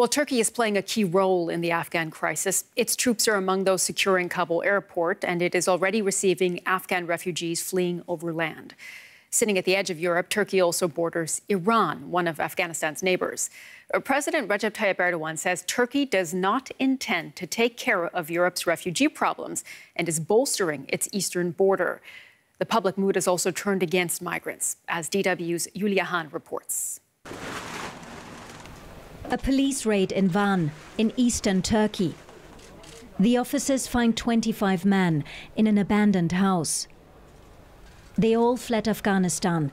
Well, Turkey is playing a key role in the Afghan crisis. Its troops are among those securing Kabul airport, and it is already receiving Afghan refugees fleeing over land. Sitting at the edge of Europe, Turkey also borders Iran, one of Afghanistan's neighbors. Uh, President Recep Tayyip Erdogan says Turkey does not intend to take care of Europe's refugee problems and is bolstering its eastern border. The public mood has also turned against migrants, as DW's Julia Hahn reports. A police raid in Van, in eastern Turkey. The officers find 25 men in an abandoned house. They all fled Afghanistan.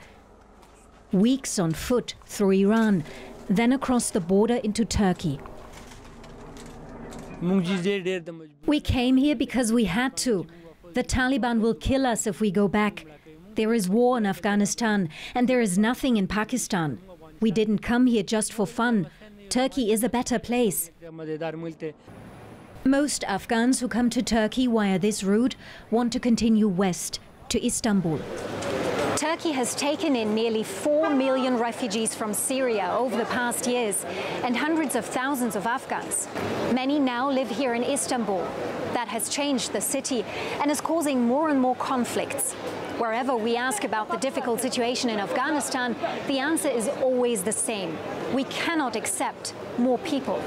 Weeks on foot through Iran, then across the border into Turkey. We came here because we had to. The Taliban will kill us if we go back. There is war in Afghanistan, and there is nothing in Pakistan. We didn't come here just for fun. Turkey is a better place. Most Afghans who come to Turkey via this route want to continue west to Istanbul. Turkey has taken in nearly 4 million refugees from Syria over the past years and hundreds of thousands of Afghans. Many now live here in Istanbul. That has changed the city and is causing more and more conflicts. Wherever we ask about the difficult situation in Afghanistan, the answer is always the same. We cannot accept more people.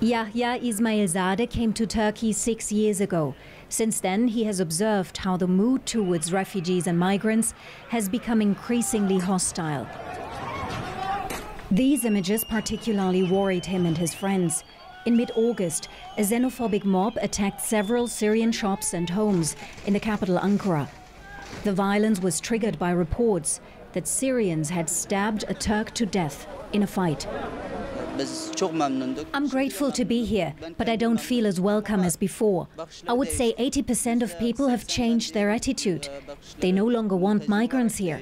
Yahya Ismailzadeh came to Turkey six years ago. Since then, he has observed how the mood towards refugees and migrants has become increasingly hostile. These images particularly worried him and his friends. In mid August, a xenophobic mob attacked several Syrian shops and homes in the capital Ankara. The violence was triggered by reports that Syrians had stabbed a Turk to death in a fight. I'm grateful to be here, but I don't feel as welcome as before. I would say 80% of people have changed their attitude. They no longer want migrants here.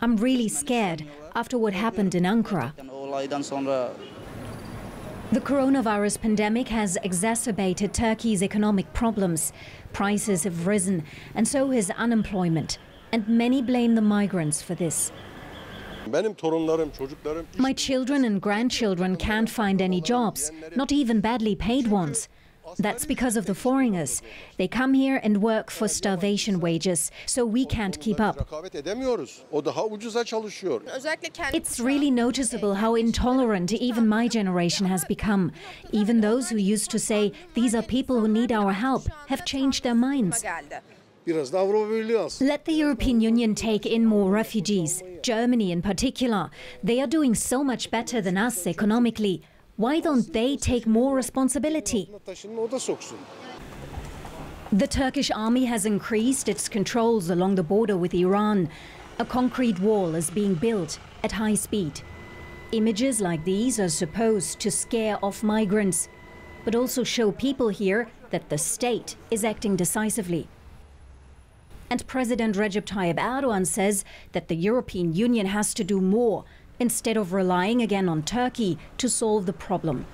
I'm really scared after what happened in Ankara. The coronavirus pandemic has exacerbated Turkey's economic problems. Prices have risen, and so has unemployment. And many blame the migrants for this. My children and grandchildren can't find any jobs, not even badly paid ones. That's because of the foreigners. They come here and work for starvation wages, so we can't keep up. It's really noticeable how intolerant even my generation has become. Even those who used to say, these are people who need our help, have changed their minds. Let the European Union take in more refugees, Germany in particular. They are doing so much better than us economically. Why don't they take more responsibility? The Turkish army has increased its controls along the border with Iran. A concrete wall is being built at high speed. Images like these are supposed to scare off migrants, but also show people here that the state is acting decisively. And President Recep Tayyip Erdogan says that the European Union has to do more instead of relying again on Turkey to solve the problem.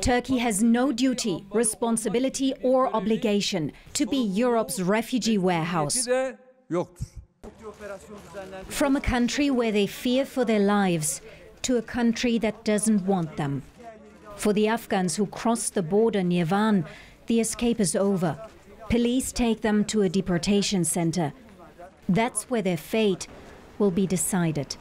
Turkey has no duty, responsibility or obligation to be Europe's refugee warehouse. From a country where they fear for their lives to a country that doesn't want them. For the Afghans who crossed the border near Van, the escape is over. Police take them to a deportation center. That's where their fate will be decided.